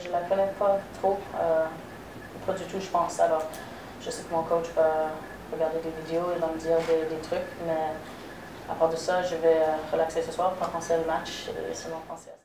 Je, ne la connais pas trop, euh, pas du tout, je pense. Alors, je sais que mon coach va regarder des vidéos et va me dire des, trucs, mais à part de ça, je vais euh, relaxer ce soir, pour penser au match et seulement penser à ça.